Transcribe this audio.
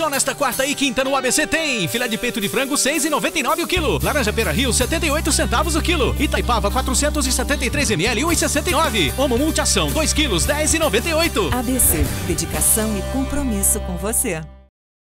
Só nesta quarta e quinta no ABC tem filé de peito de frango 6,99 o quilo. Laranja pera rio 78 centavos o quilo. Itaipava 473 ml 1,69. homo multiação 2 quilos 10,98. ABC, dedicação e compromisso com você.